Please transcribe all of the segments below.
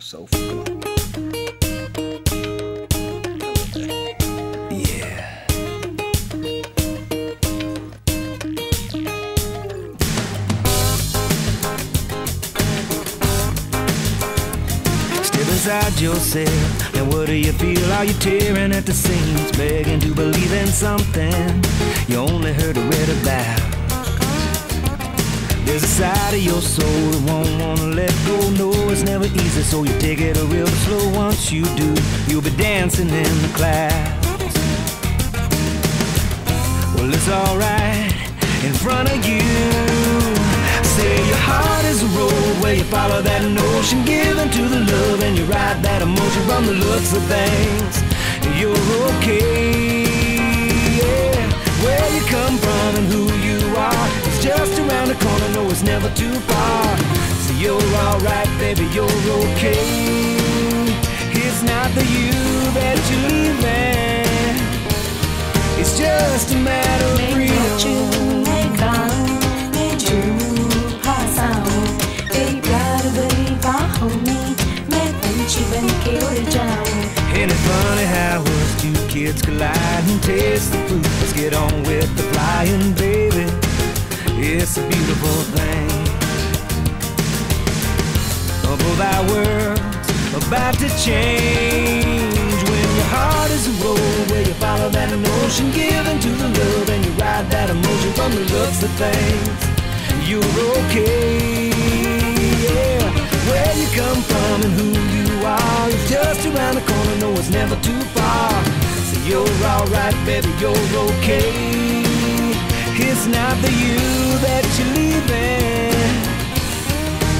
soulful. Yeah. Inside yourself, and what do you feel? Are you tearing at the seams, begging to believe in something you only side of your soul that won't wanna let go. No, it's never easy, so you take it a real slow. Once you do, you'll be dancing in the clouds. Well, it's alright in front of you. Say your heart is a road where you follow that notion, giving to the love, and you ride that emotion from the looks of things. You're okay. Yeah. Where you come from never too far. So you're alright, baby. You're okay. It's not the you that you're leaving. It's just a matter of freedom. Ain't it funny how us two kids collide and taste the fruit? Let's get on with the flying, baby. It's a beautiful thing. About to change when your heart is a road where you follow that emotion, giving to the love, and you ride that emotion from the looks of things. You're okay, yeah. Where you come from and who you are is just around the corner. No, it's never too far. So you're alright, baby. You're okay. It's not the you that you're leaving.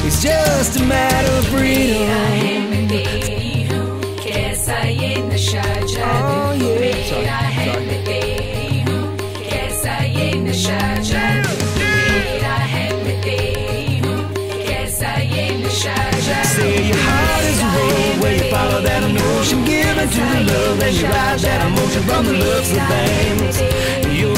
It's just a matter of freedom. Say your heart is a road where you follow that emotion, giving to the love, and you ride that emotion from the looks of things. You're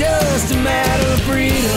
just a matter of breathing.